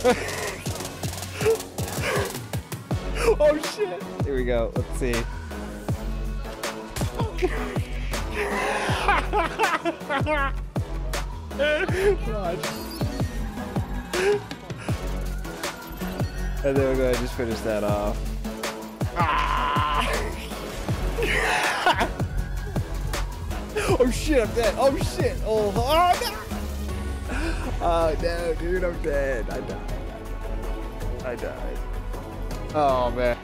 oh shit! Here we go. Let's see. Watch. And then we're to just finish that off. Ah. oh shit, I'm dead. Oh shit. Oh, oh no. Oh no, dude, I'm dead. I died. I died. Oh man.